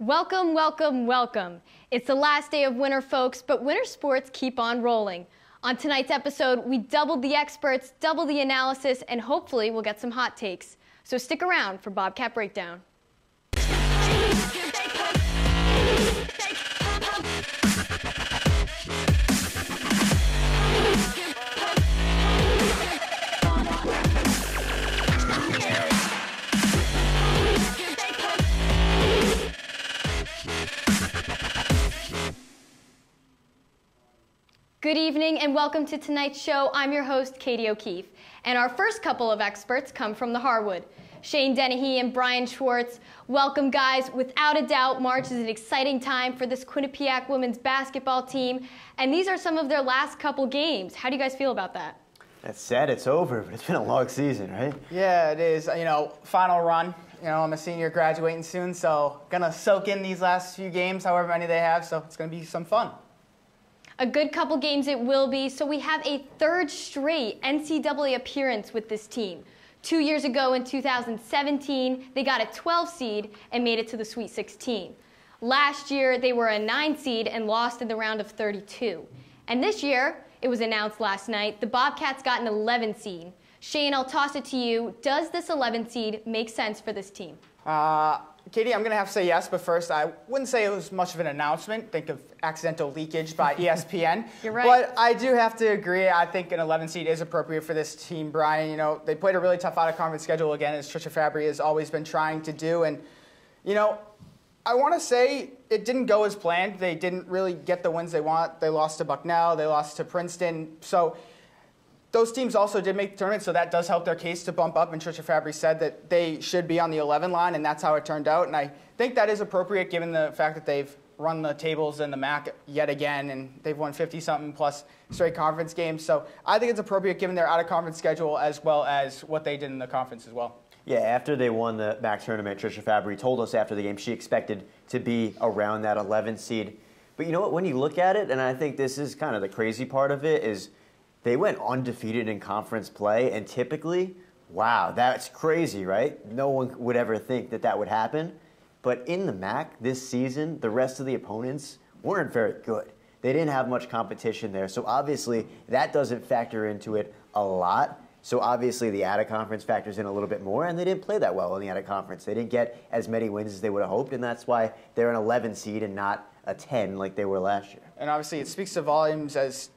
Welcome, welcome, welcome. It's the last day of winter, folks, but winter sports keep on rolling. On tonight's episode, we doubled the experts, doubled the analysis, and hopefully we'll get some hot takes. So stick around for Bobcat Breakdown. Good evening and welcome to tonight's show. I'm your host, Katie O'Keefe. And our first couple of experts come from the Harwood. Shane Dennehy and Bryan Schwartz. Welcome, guys. Without a doubt, March is an exciting time for this Quinnipiac women's basketball team. And these are some of their last couple games. How do you guys feel about that? It's sad it's over, but it's been a long season, right? Yeah, it is. You know, final run. You know, I'm a senior graduating soon, so gonna soak in these last few games, however many they have, so it's gonna be some fun. A good couple games it will be. So we have a third straight NCAA appearance with this team. Two years ago in 2017, they got a 12 seed and made it to the Sweet 16. Last year, they were a 9 seed and lost in the round of 32. And this year, it was announced last night, the Bobcats got an 11 seed. Shane, I'll toss it to you. Does this 11 seed make sense for this team? Uh, Katie, I'm going to have to say yes, but first, I wouldn't say it was much of an announcement. Think of accidental leakage by ESPN. You're right. But I do have to agree. I think an 11 seed is appropriate for this team, Bryan. You know, they played a really tough out of conference schedule again, as Tricia Fabbri has always been trying to do. And, you know, I want to say it didn't go as planned. They didn't really get the wins they want. They lost to Bucknell, they lost to Princeton. So, those teams also did make the tournament, so that does help their case to bump up. And Tricia Fabbri said that they should be on the 11 line, and that's how it turned out. And I think that is appropriate given the fact that they've run the tables in the MAAC yet again, and they've won 50 something plus straight conference games. So I think it's appropriate given their out of conference schedule as well as what they did in the conference as well. Yeah, after they won the MAAC tournament, Tricia Fabbri told us after the game she expected to be around that 11 seed. But you know what? When you look at it, and I think this is kind of the crazy part of it, is they went undefeated in conference play, and typically, wow, that's crazy, right? No one would ever think that that would happen. But in the MAAC this season, the rest of the opponents weren't very good. They didn't have much competition there. So obviously, that doesn't factor into it a lot. So obviously, the out of conference factors in a little bit more, and they didn't play that well in the out of conference. They didn't get as many wins as they would have hoped, and that's why they're an 11 seed and not a 10 like they were last year. And obviously, it speaks to volumes as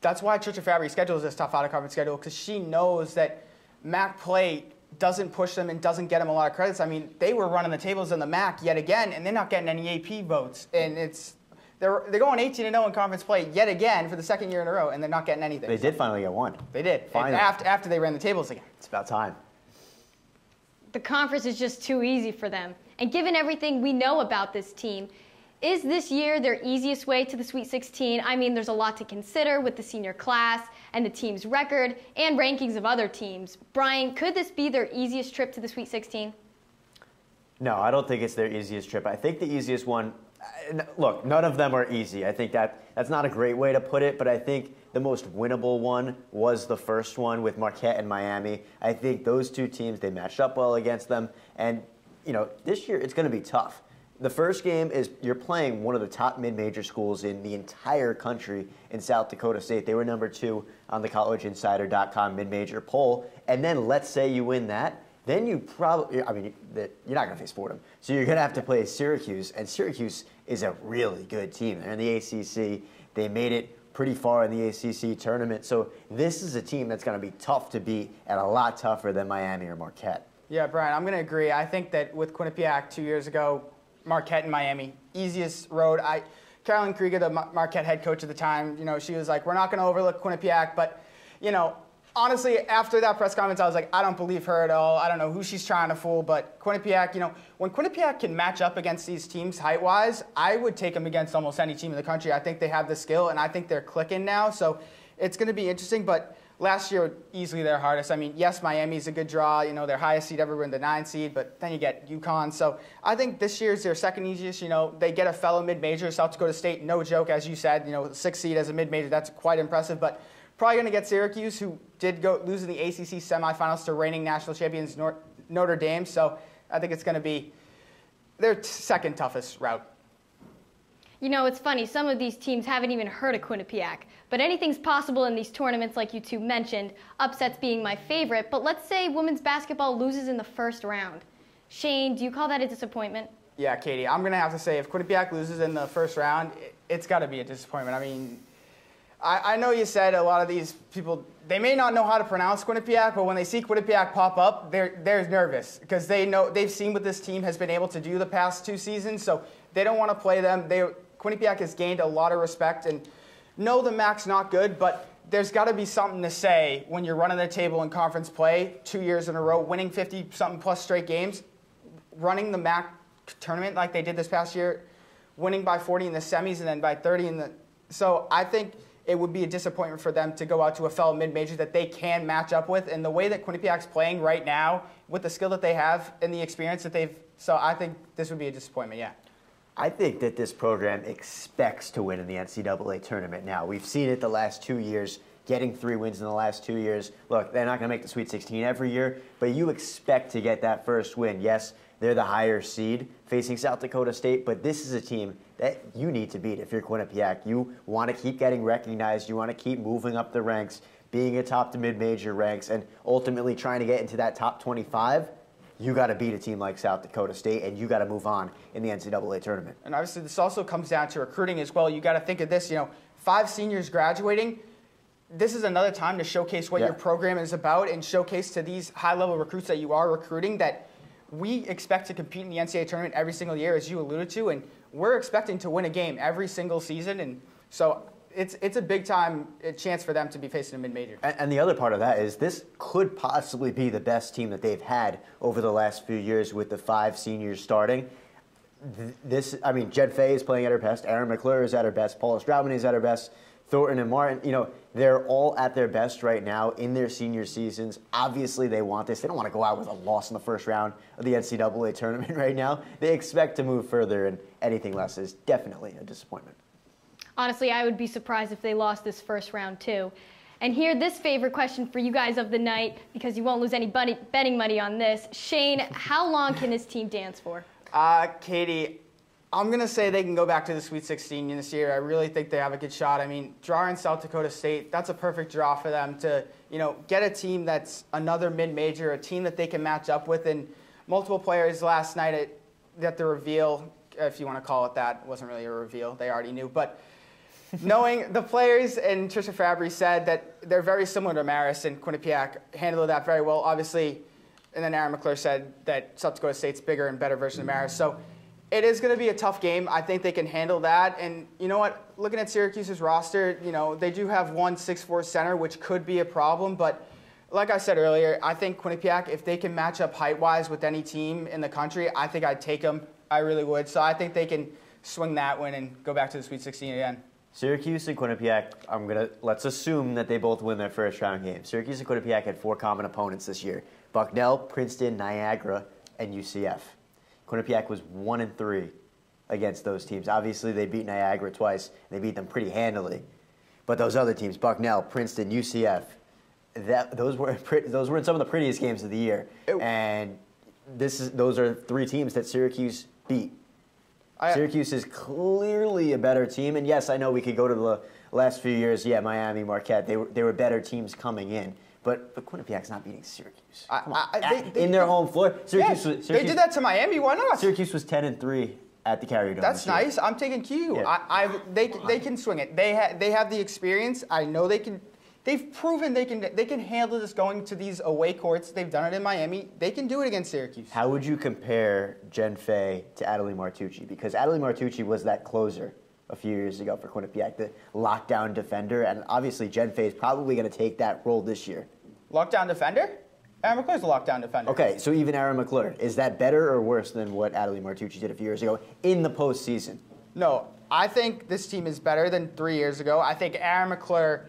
that's why Tricia Fabbri schedules this tough out of conference schedule because she knows that MAAC play doesn't push them and doesn't get them a lot of credits. I mean, they were running the tables in the MAAC yet again, and they're not getting any AP votes. And it's they're they're going 18 and 0 in conference play yet again for the second year in a row, and they're not getting anything. They did finally get one. They did. Finally. After after they ran the tables again. It's about time. The conference is just too easy for them. And given everything we know about this team, is this year their easiest way to the Sweet 16? I mean, there's a lot to consider with the senior class and the team's record and rankings of other teams. Bryan, could this be their easiest trip to the Sweet 16? No, I don't think it's their easiest trip. I think the easiest one, uh, look, none of them are easy. I think that that's not a great way to put it, but I think the most winnable one was the first one with Marquette and Miami. I think those two teams, they matched up well against them. And, you know, this year it's going to be tough the first game is you're playing one of the top mid-major schools in the entire country in South Dakota State. They were number two on the collegeinsider.com mid-major poll. And then let's say you win that, then you probably, I mean, you're not going to face Fordham. So you're going to have to play Syracuse. And Syracuse is a really good team. They're in the ACC. They made it pretty far in the ACC tournament. So this is a team that's going to be tough to beat and a lot tougher than Miami or Marquette. Yeah, Bryan, I'm going to agree. I think that with Quinnipiac two years ago, Marquette and Miami. Easiest road. I, Carolyn Kieger, the Marquette head coach at the time, you know, she was like, we're not going to overlook Quinnipiac, but, you know, honestly, after that press conference, I was like, I don't believe her at all. I don't know who she's trying to fool, but Quinnipiac, you know, when Quinnipiac can match up against these teams height-wise, I would take them against almost any team in the country. I think they have the skill, and I think they're clicking now, so it's going to be interesting, but last year easily their hardest. I mean, yes, Miami's a good draw. You know, their highest seed ever in the nine seed, but then you get UConn. So I think this year's their second easiest. You know, they get a fellow mid-major, South Dakota State. No joke, as you said. You know, six seed as a mid-major. That's quite impressive. But probably going to get Syracuse, who did go lose in the ACC semifinals to reigning national champions Notre Dame. So I think it's going to be their second toughest route. You know, it's funny, some of these teams haven't even heard of Quinnipiac, but anything's possible in these tournaments like you two mentioned, upsets being my favorite. But let's say women's basketball loses in the first round. Shane, do you call that a disappointment? Yeah, Katie, I'm going to have to say if Quinnipiac loses in the first round, it's got to be a disappointment. I mean, I, I, know you said a lot of these people, they may not know how to pronounce Quinnipiac, but when they see Quinnipiac pop up, they're, they're nervous because they know, they've seen what this team has been able to do the past two seasons, so they don't want to play them. They, Quinnipiac has gained a lot of respect, and no, the MAAC's not good, but there's got to be something to say when you're running the table in conference play two years in a row, winning 50 something plus straight games, running the MAAC tournament like they did this past year, winning by 40 in the semis and then by 30 in the. So I think it would be a disappointment for them to go out to a fellow mid-major that they can match up with. And the way that Quinnipiac's playing right now, with the skill that they have and the experience that they've, so I think this would be a disappointment. Yeah. I think that this program expects to win in the NCAA tournament now. We've seen it the last two years, getting three wins in the last two years. Look, they're not going to make the Sweet 16 every year, but you expect to get that first win. Yes, they're the higher seed facing South Dakota State, but this is a team that you need to beat if you're Quinnipiac. You want to keep getting recognized, you want to keep moving up the ranks, being a top to mid major ranks, and ultimately trying to get into that top 25. You got to beat a team like South Dakota State, and you got to move on in the NCAA tournament. And obviously, this also comes down to recruiting as well. You got to think of this. You know, five seniors graduating this is another time to showcase what yeah. your program is about and showcase to these high level recruits that you are recruiting that we expect to compete in the NCAA tournament every single year, as you alluded to, and we're expecting to win a game every single season. And so it's, it's a big time uh, chance for them to be facing a mid major. And, and, the other part of that is this could possibly be the best team that they've had over the last few years with the five seniors starting. This, I mean, Jen Fay is playing at her best. Aryn McClure is at her best. Paula Strautmane is at her best. Thornton and Martin, you know, they're all at their best right now in their senior seasons. Obviously, they want this. They don't want to go out with a loss in the first round of the NCAA tournament right now. They expect to move further, and anything less is definitely a disappointment. Honestly, I would be surprised if they lost this first round, too. And here, this favorite question for you guys of the night, because you won't lose any betting money on this. Shane, how long can this team dance for? Uh, Katie, I'm going to say they can go back to the Sweet 16 this year. I really think they have a good shot. I mean, drawing South Dakota State, that's a perfect draw for them to, you know, get a team that's another mid-major, a team that they can match up with. And multiple players last night at, at the reveal, if you want to call it that, it wasn't really a reveal. They already knew. But knowing the players and Tricia Fabbri said that they're very similar to Marist and Quinnipiac handled that very well. Obviously, and then Aryn McClure said that South Dakota State's bigger and better version of Marist. So it is going to be a tough game. I think they can handle that. And you know what? Looking at Syracuse's roster, you know they do have one six-four center, which could be a problem. But like I said earlier, I think Quinnipiac, if they can match up height-wise with any team in the country, I think I'd take them. I really would. So I think they can swing that win and go back to the Sweet 16 again. Syracuse and Quinnipiac, I'm gonna let's assume that they both win their first round game. Syracuse and Quinnipiac had four common opponents this year: Bucknell, Princeton, Niagara, and UCF. Quinnipiac was one and three against those teams. Obviously, they beat Niagara twice. They beat them pretty handily. But those other teams, Bucknell, Princeton, UCF, that those were those were in some of the prettiest games of the year. And this is those are three teams that Syracuse beat. I, Syracuse is clearly a better team, and yes, I know we could go to the last few years. Yeah, Miami, Marquette, they were they were better teams coming in. But but Quinnipiac's not beating Syracuse. I, I, they, they, in their home floor, Syracuse, was, Syracuse, They did that to Miami. Why not? Syracuse was ten and three at the Carrier Dome. That's nice. I'm taking Q. Yeah. I, I, they they can swing it. They ha, they have the experience. I know they can. They've proven they can they can handle this going to these away courts. They've done it in Miami. They can do it against Syracuse. How would you compare Jen Fay to Adily Martucci? Because Adily Martucci was that closer a few years ago for Quinnipiac, the lockdown defender, and obviously Jen Fay is probably going to take that role this year. Lockdown defender? Aryn McClure's a lockdown defender. Okay, so even Aryn McClure, is that better or worse than what Adily Martucci did a few years ago in the postseason? No, I think this team is better than three years ago. I think Aryn McClure,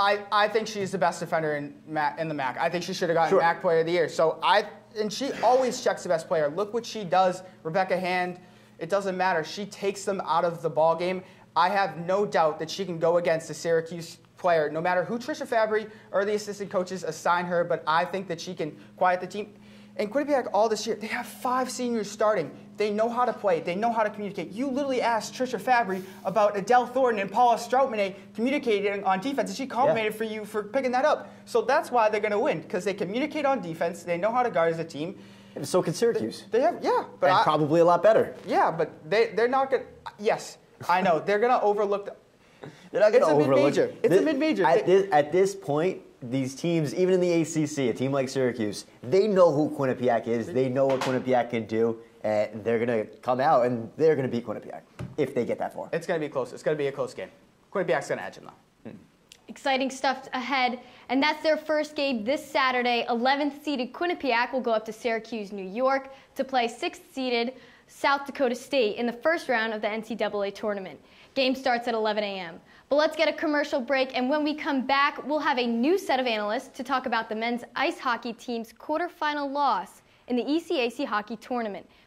I, I think she's the best defender in, in the MAAC. I think she should have gotten sure. MAAC Player of the Year. So I, and she always checks the best player. Look what she does, Rebecca Hand. It doesn't matter. She takes them out of the ball game. I have no doubt that she can go against the Syracuse player, no matter who Tricia Fabbri or the assistant coaches assign her, but I think that she can quiet the team. And Quinnipiac all this year, they have five seniors starting. They know how to play. They know how to communicate. You literally asked Tricia Fabbri about Edel Thornton and Paula Strautmane communicating on defense, and she complimented yeah. for you for picking that up. So that's why they're going to win because they communicate on defense. They know how to guard as a team. And so can Syracuse. They, they have, yeah, but and I, probably a lot better. Yeah, but they they're not going. Yes, I know they're going to overlook. The, they're not going to overlook. Mid-major. It's this, a mid-major. At this, at this point, these teams, even in the ACC, a team like Syracuse, they know who Quinnipiac is. They know what Quinnipiac can do, and they're going to come out and they're going to beat Quinnipiac if they get that far. It's going to be close. It's going to be a close game. Quinnipiac's going to edge them, though. Hmm. Exciting stuff ahead, and that's their first game this Saturday. 11th seeded Quinnipiac will go up to Syracuse, New York to play 6th seeded South Dakota State in the first round of the NCAA tournament. Game starts at 11 a.m. But let's get a commercial break, and when we come back, we'll have a new set of analysts to talk about the men's ice hockey team's quarterfinal loss in the ECAC hockey tournament.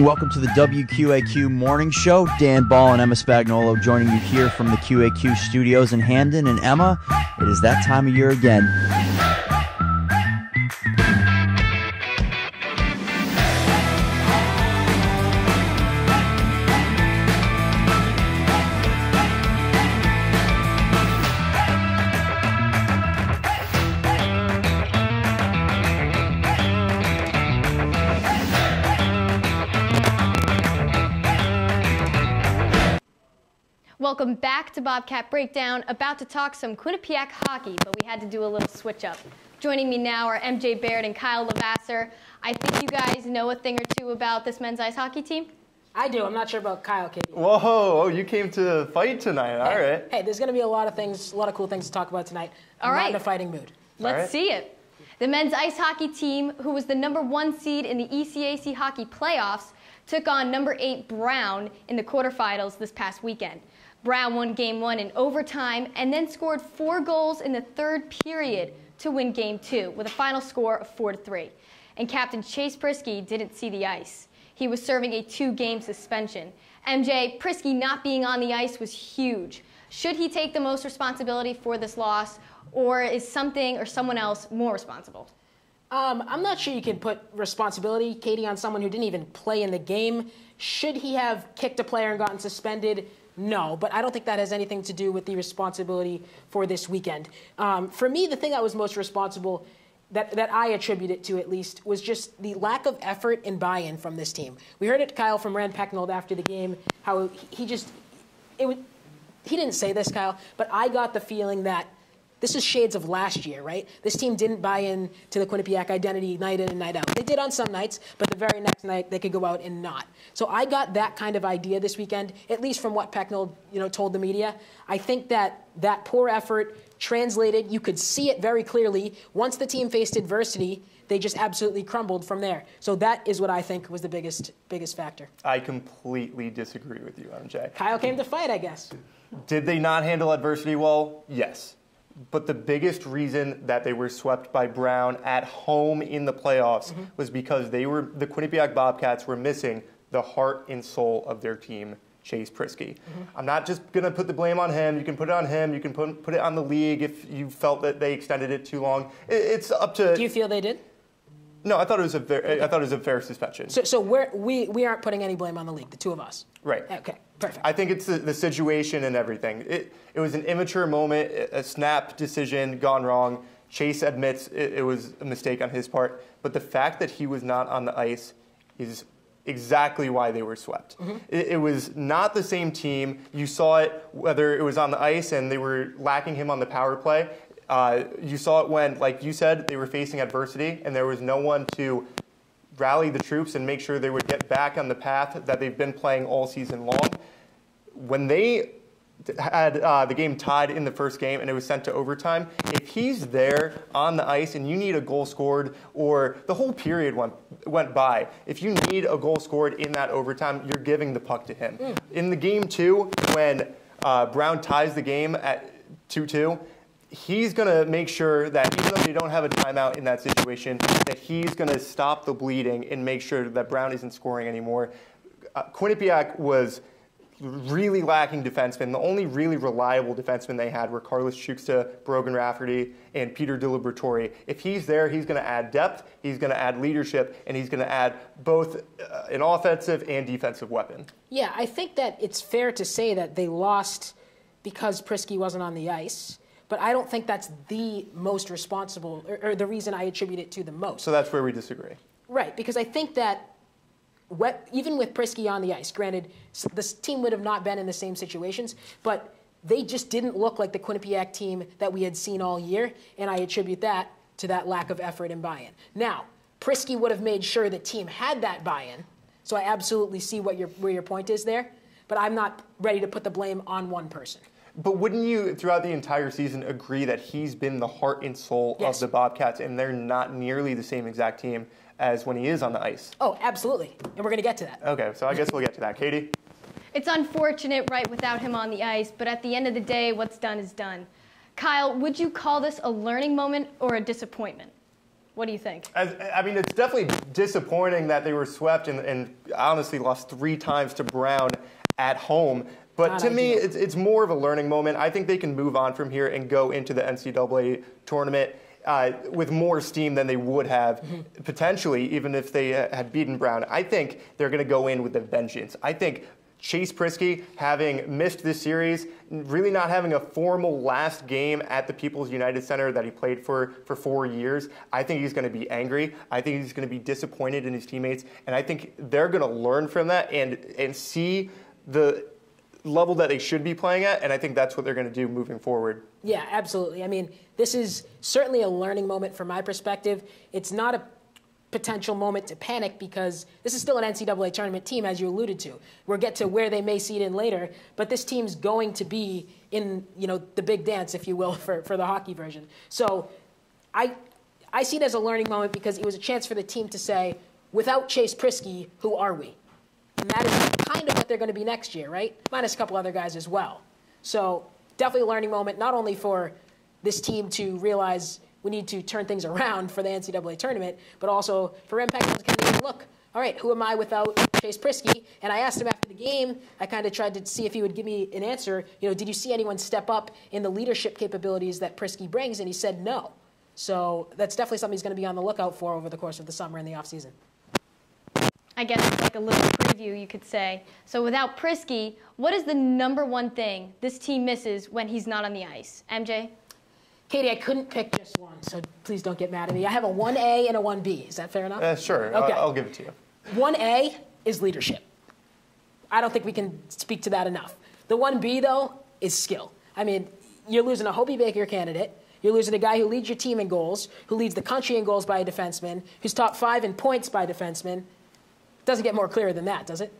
Welcome to the WQAQ Morning Show. Dan Ball and Emma Spagnolo joining you here from the QAQ studios in Hamden. And Emma, it is that time of year again. Welcome back to Bobcat Breakdown. About to talk some Quinnipiac hockey, but we had to do a little switch up. Joining me now are MJ Baird and Kyle Levasseur. I think you guys know a thing or two about this men's ice hockey team. I do. I'm not sure about Kyle Katie. Whoa, oh, you came to fight tonight. All hey, right. Hey, there's going to be a lot of things, a lot of cool things to talk about tonight. I'm All right. not in a fighting mood. Let's right. see it. The men's ice hockey team, who was the number one seed in the ECAC hockey playoffs, took on number eight Brown in the quarterfinals this past weekend. Brown won game one in overtime and then scored four goals in the third period to win game two with a final score of 4 to 3. And captain Chase Priskie didn't see the ice. He was serving a two game suspension. MJ, Priskie not being on the ice was huge. Should he take the most responsibility for this loss, or is something or someone else more responsible? Um, I'm not sure you can put responsibility, Katie, on someone who didn't even play in the game. Should he have kicked a player and gotten suspended? No, but I don't think that has anything to do with the responsibility for this weekend. Um, for me, the thing that was most responsible, that, that I attribute it to at least, was just the lack of effort and buy in from this team. We heard it, Kyle, from Rand Pecknold after the game, how he just, it would, he didn't say this, Kyle, but I got the feeling that this is shades of last year, right? This team didn't buy in to the Quinnipiac identity night in and night out. They did on some nights, but the very next night they could go out and not. So I got that kind of idea this weekend, at least from what Pecknold, you know, told the media. I think that that poor effort translated, you could see it very clearly. Once the team faced adversity, they just absolutely crumbled from there. So that is what I think was the biggest biggest factor. I completely disagree with you, MJ. Kyle came to fight, I guess. Did they not handle adversity well? Yes. But the biggest reason that they were swept by Brown at home in the playoffs mm-hmm. was because they were the Quinnipiac Bobcats were missing the heart and soul of their team, Chase Priskie. I'm not just going to put the blame on him. You can put it on him. You can put, put it on the league if you felt that they extended it too long. It, it's up to. Do you feel they did? No, I thought it was a very, I thought it was a fair suspension. So, so we're, we we aren't putting any blame on the league, the two of us. Right. Okay. Perfect. I think it's the, the situation and everything. It, it was an immature moment, a snap decision gone wrong. Chase admits it, it was a mistake on his part, but the fact that he was not on the ice is exactly why they were swept. Mm-hmm. It, it was not the same team. You saw it whether it was on the ice and they were lacking him on the power play. Uh, you saw it when, like you said, they were facing adversity and there was no one to rally the troops and make sure they would get back on the path that they've been playing all season long. When they had uh, the game tied in the first game and it was sent to overtime, if he's there on the ice and you need a goal scored or the whole period went, went by, if you need a goal scored in that overtime, you're giving the puck to him. In the game two, when uh, Brown ties the game at 2 2, he's going to make sure that even though they don't have a timeout in that situation, that he's going to stop the bleeding and make sure that Brown isn't scoring anymore. Uh, Quinnipiac was really lacking defensemen. The only really reliable defensemen they had were Karlis Cukste, Brogan Rafferty, and Peter DiLiberatore. If he's there, he's going to add depth, he's going to add leadership, and he's going to add both uh, an offensive and defensive weapon. Yeah, I think that it's fair to say that they lost because Priskie wasn't on the ice, but I don't think that's the most responsible, or, or the reason I attribute it to the most. So that's where we disagree. Right, because I think that wet, even with Priskie on the ice, granted, this team would have not been in the same situations, but they just didn't look like the Quinnipiac team that we had seen all year, and I attribute that to that lack of effort and buy-in. Now, Priskie would have made sure the team had that buy-in, so I absolutely see what your, where your point is there, but I'm not ready to put the blame on one person. But wouldn't you, throughout the entire season, agree that he's been the heart and soul Yes. of the Bobcats, and they're not nearly the same exact team as when he is on the ice? Oh, absolutely, and we're going to get to that. Okay, so I guess we'll get to that. Katie? It's unfortunate, right, without him on the ice, but at the end of the day, what's done is done. Kyle, would you call this a learning moment or a disappointment? What do you think? As, I mean, it's definitely disappointing that they were swept and, and honestly lost three times to Brown at home. But Not to me, it's, it's more of a learning moment. I think they can move on from here and go into the NCAA tournament uh, with more steam than they would have Mm-hmm. potentially, even if they uh, had beaten Brown. I think they're going to go in with a vengeance. I think Chase Priskie, having missed this series, really not having a formal last game at the People's United Center that he played for for four years, I think he's going to be angry. I think he's going to be disappointed in his teammates, and I think they're going to learn from that and and see the level that they should be playing at, and I think that's what they're going to do moving forward. Yeah, absolutely. I mean, this is certainly a learning moment from my perspective. It's not a potential moment to panic because this is still an NCAA tournament team, as you alluded to. We'll get to where they may seed in later, but this team's going to be in, you know, the big dance, if you will, for, for the hockey version. So I, I see it as a learning moment because it was a chance for the team to say, without Chase Priskie, who are we? And that is kind of what they're going to be next year, right? Minus a couple other guys as well. So definitely a learning moment, not only for this team to realize we need to turn things around for the NCAA tournament, but also for Impact to kind of look, all right, who am I without Chase Priskie? And I asked him after the game, I kind of tried to see if he would give me an answer. You know, did you see anyone step up in the leadership capabilities that Priskie brings? And he said no. So that's definitely something he's going to be on the lookout for over the course of the summer and the offseason. I guess it's like a little preview, you could say. So without Priskie, what is the number one thing this team misses when he's not on the ice? MJ? Katie, I couldn't pick just one, so please don't get mad at me. I have a 1A and a 1B. Is that fair enough? Uh, sure, Okay. I'll, I'll give it to you. 1A is leadership. I don't think we can speak to that enough. The 1B, though, is skill. I mean, you're losing a Hobey Baker candidate. You're losing a guy who leads your team in goals, who leads the country in goals by a defenseman, who's top five in points by a defenseman. Doesn't get more clear than that, does it?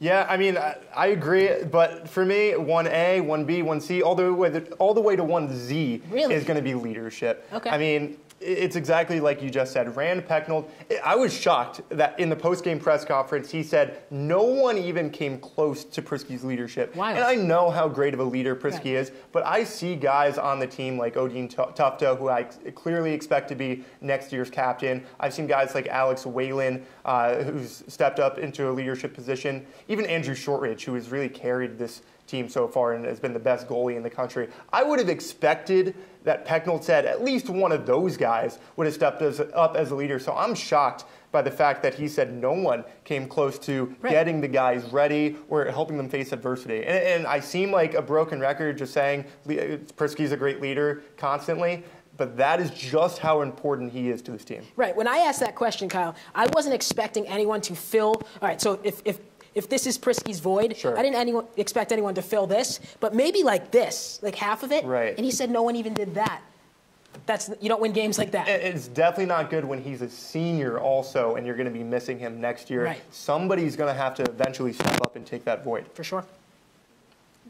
Yeah, I mean, I, agree, but for me, one A, one B, one C, all the way to, all the way to one Z Really? is going to be leadership. Okay. I mean, it's exactly like you just said. Rand Pecknold, I was shocked that in the post-game press conference he said no one even came close to Priskie's leadership. Wild. And I know how great of a leader Priskie Right. is, but I see guys on the team like Odeen Tu- Tufto, who I clearly expect to be next year's captain. I've seen guys like Alex Whelan, uh, who's stepped up into a leadership position. Even Andrew Shortridge, who has really carried this team so far and has been the best goalie in the country. I would have expected that Pecknold said at least one of those guys would have stepped as, up as a leader. So I'm shocked by the fact that he said no one came close to Right. getting the guys ready or helping them face adversity. And, and I seem like a broken record just saying Priskie's a great leader constantly, but that is just how important he is to this team. Right. When I asked that question, Kyle, I wasn't expecting anyone to fill. All right. So if if if this is Priskie's void, Sure. I didn't anyone expect anyone to fill this, but maybe like this, like half of it. Right. And he said no one even did that. That's you don't win games like that. It's definitely not good when he's a senior, also, and you're going to be missing him next year. Right. Somebody's going to have to eventually step up and take that void. for sure.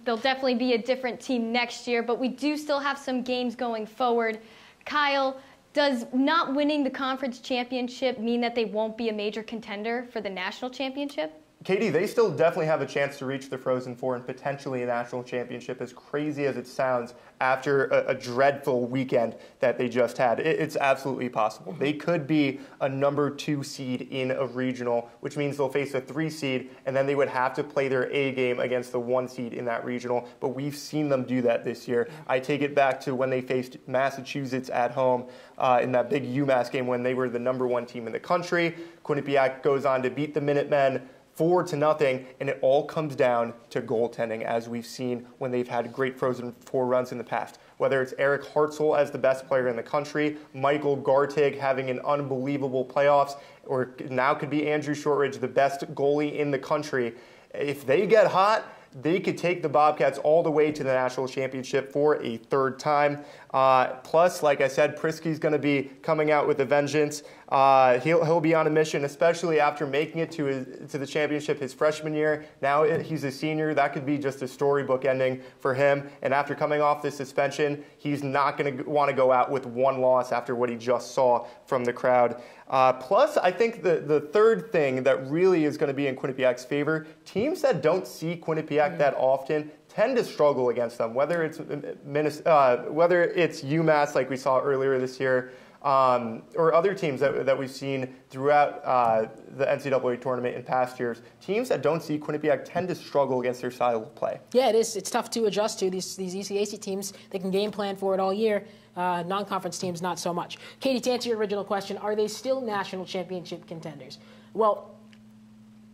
They'll definitely be a different team next year, but we do still have some games going forward. Kyle, does not winning the conference championship mean that they won't be a major contender for the national championship? Katie, they still definitely have a chance to reach the Frozen Four and potentially a national championship, as crazy as it sounds, after a, a dreadful weekend that they just had. It- it's absolutely possible. They could be a number two seed in a regional, which means they'll face a three seed, and then they would have to play their A game against the one seed in that regional. But we've seen them do that this year. I take it back to when they faced Massachusetts at home uh, in that big UMass game when they were the number one team in the country. Quinnipiac goes on to beat the Minutemen four to nothing, and it all comes down to goaltending, as we've seen when they've had great Frozen Four runs in the past. Whether it's Eric Hartzell as the best player in the country, Michael Garteig having an unbelievable playoffs, or now could be Andrew Shortridge, the best goalie in the country. If they get hot, they could take the Bobcats all the way to the national championship for a third time. Uh, plus, like I said, Priskie's going to be coming out with a vengeance. Uh, he'll, he'll be on a mission, especially after making it to his, to the championship his freshman year. Now he's a senior. That could be just a storybook ending for him. And after coming off this suspension, he's not going to want to go out with one loss after what he just saw from the crowd. Uh, plus, I think the, the third thing that really is going to be in Quinnipiac's favor, teams that don't see Quinnipiac that often tend to struggle against them, whether it's, uh, whether it's UMass like we saw earlier this year, um, or other teams that, that we've seen throughout uh, the NCAA tournament in past years. Teams that don't see Quinnipiac tend to struggle against their style of play. Yeah, it is. It's tough to adjust to these these ECAC teams. They can game plan for it all year. Uh, non-conference teams, not so much. Katie, to answer your original question, are they still national championship contenders? Well,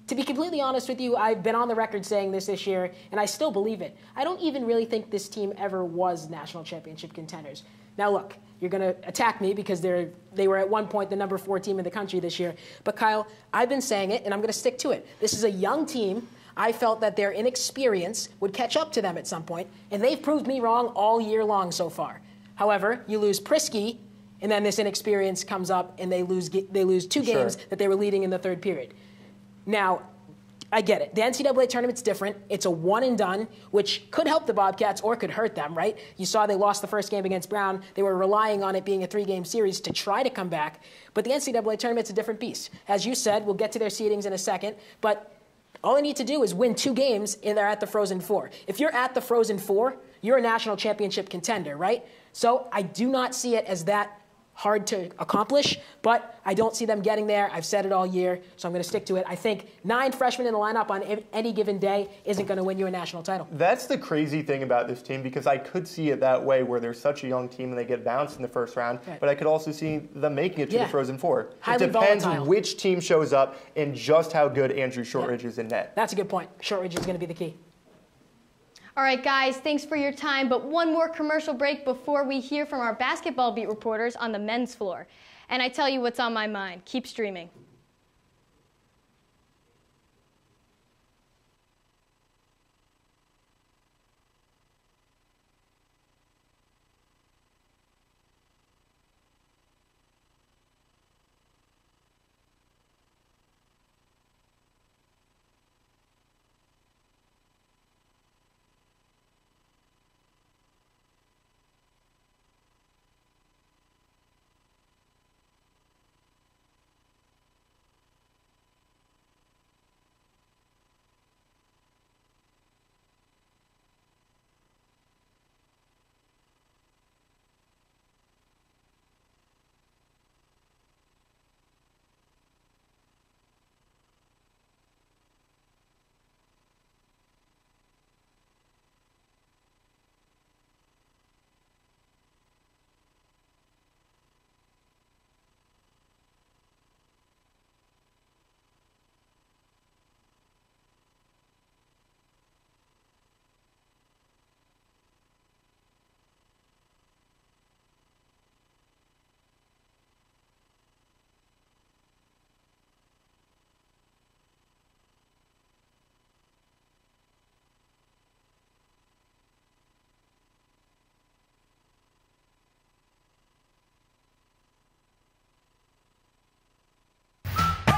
to be completely honest with you, I've been on the record saying this this year, and I still believe it. I don't even really think this team ever was national championship contenders. Now, look, you're going to attack me because they're they were at one point the number four team in the country this year. But Kyle, I've been saying it, and I'm going to stick to it. This is a young team. I felt that their inexperience would catch up to them at some point, and they've proved me wrong all year long so far. However, you lose Priskie, and then this inexperience comes up, and they lose they lose two Sure. games that they were leading in the third period. Now, I get it. The NCAA tournament's different. It's a one and done, which could help the Bobcats or could hurt them, right? You saw they lost the first game against Brown. They were relying on it being a three game series to try to come back. But the NCAA tournament's a different beast. As you said, we'll get to their seedings in a second. But all they need to do is win two games and they're at the Frozen Four. If you're at the Frozen Four, you're a national championship contender, right? So I do not see it as that hard to accomplish, but I don't see them getting there. I've said it all year, so I'm going to stick to it. I think nine freshmen in the lineup on any given day isn't going to win you a national title. That's the crazy thing about this team because I could see it that way where they're such a young team and they get bounced in the first round, Right. but I could also see them making it to Yeah. the Frozen Four. Highly it depends volatile. which team shows up and just how good Andrew Shortridge is in net. That's a good point. Shortridge is going to be the key. All right, guys, thanks for your time. But one more commercial break before we hear from our basketball beat reporters on the men's floor. And I tell you what's on my mind. Keep streaming.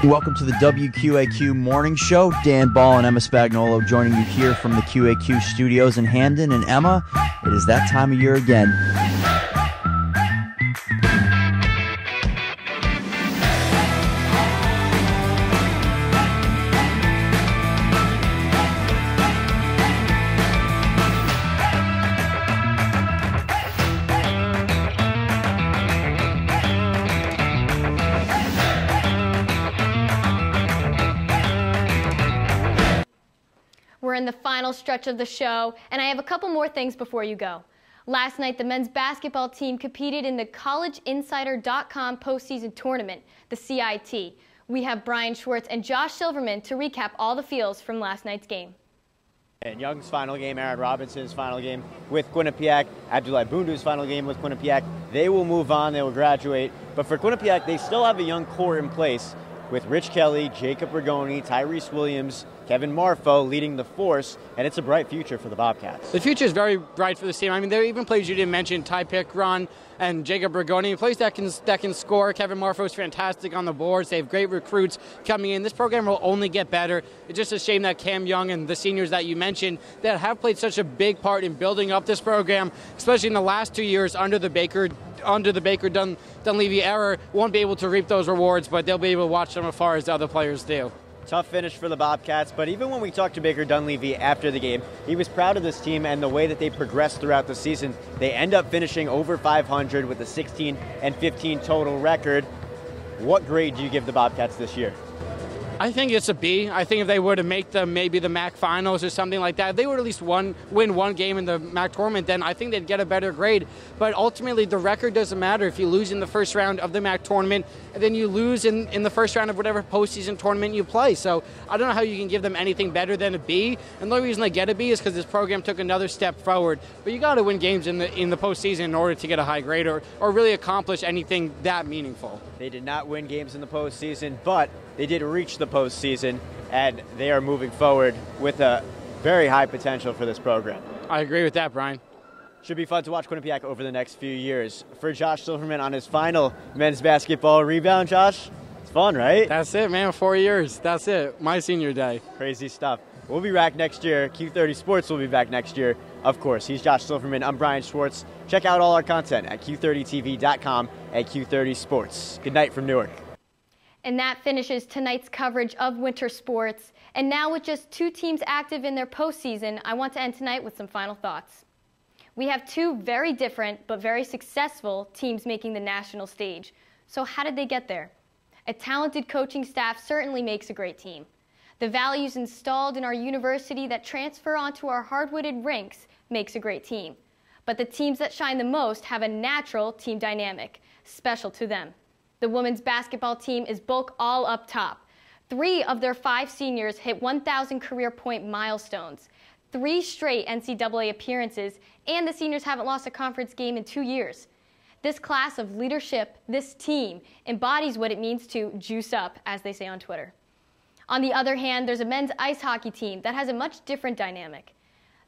Welcome to the WQAQ Morning Show. Dan Ball and Emma Spagnolo joining you here from the QAQ studios in Hamden. And Emma, it is that time of year again. Stretch of the show, and I have a couple more things before you go. Last night, the men's basketball team competed in the CollegeInsider.com postseason tournament, the CIT. We have Bryan Schwartz and Josh Silverman to recap all the feels from last night's game. And Young's final game, Aaron Robinson's final game with Quinnipiac, Abdulai Bundu's final game with Quinnipiac. They will move on, they will graduate. But for Quinnipiac, they still have a young core in place with Rich Kelly, Jacob Rigoni, Tyrese Williams, Kevin Marfo leading the force, and it's a bright future for the Bobcats. The future is very bright for this team. I mean, there are even players you didn't mention, Ty Pickron and Jacob Rigoni, players that can that can score. Kevin Marfo is fantastic on the boards. They have great recruits coming in. This program will only get better. It's just a shame that Cam Young and the seniors that you mentioned that have played such a big part in building up this program, especially in the last two years under the Baker under the Baker Dun, Dunleavy error won't be able to reap those rewards, but they'll be able to watch them as far as the other players do. Tough finish for the Bobcats, but even when we talked to Baker Dunleavy after the game, he was proud of this team and the way that they progressed throughout the season. They end up finishing over 500 with a 16 and 15 total record. What grade do you give the Bobcats this year? I think it's a B. I think if they were to make the maybe the MAAC finals or something like that, if they would at least one win one game in the MAAC tournament, then I think they'd get a better grade. But ultimately, the record doesn't matter if you lose in the first round of the MAAC tournament, and then you lose in, in the first round of whatever postseason tournament you play. So I don't know how you can give them anything better than a B. And the only reason they get a B is because this program took another step forward. But you got to win games in the in the postseason in order to get a high grade or or really accomplish anything that meaningful. They did not win games in the postseason, but they did reach the postseason, and they are moving forward with a very high potential for this program. I agree with that, Bryan. Should be fun to watch Quinnipiac over the next few years. For Josh Silverman on his final men's basketball rebound, Josh, it's fun, right? That's it, man. Four years. That's it. My senior day. Crazy stuff. We'll be back next year. Q30 Sports will be back next year. Of course, he's Josh Silverman. I'm Bryan Schwartz. Check out all our content at Q30TV.com and Q30 Sports. Good night from Newark. And that finishes tonight's coverage of winter sports. And now, with just two teams active in their postseason, I want to end tonight with some final thoughts. We have two very different but very successful teams making the national stage. So, how did they get there? A talented coaching staff certainly makes a great team. The values installed in our university that transfer onto our hardwooded rinks makes a great team. But the teams that shine the most have a natural team dynamic, special to them. The women's basketball team is bulk all up top. Three of their five seniors hit 1,000 career point milestones, three straight NCAA appearances, and the seniors haven't lost a conference game in two years. This class of leadership, this team, embodies what it means to juice up, as they say on Twitter. On the other hand, there's a men's ice hockey team that has a much different dynamic.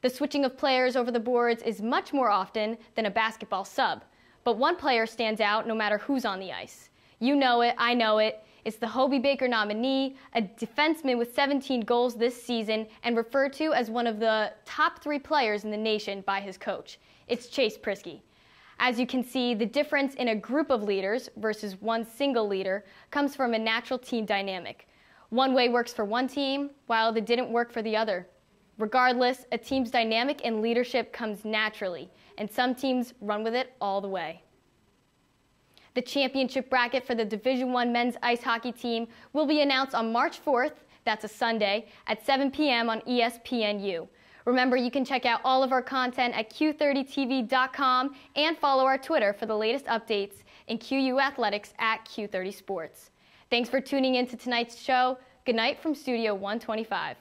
The switching of players over the boards is much more often than a basketball sub, but one player stands out no matter who's on the ice. You know it, I know it. It's the Hobey Baker nominee, a defenseman with 17 goals this season, and referred to as one of the top three players in the nation by his coach. It's Chase Priskie. As you can see, the difference in a group of leaders versus one single leader comes from a natural team dynamic. One way works for one team, while it didn't work for the other. Regardless, a team's dynamic and leadership comes naturally, and some teams run with it all the way. The championship bracket for the Division 1 men's ice hockey team will be announced on March 4th, that's a Sunday, at 7 p.m. on ESPNU. Remember, you can check out all of our content at Q30TV.com and follow our Twitter for the latest updates in QU Athletics at Q30 Sports. Thanks for tuning in to tonight's show. Good night from Studio 125.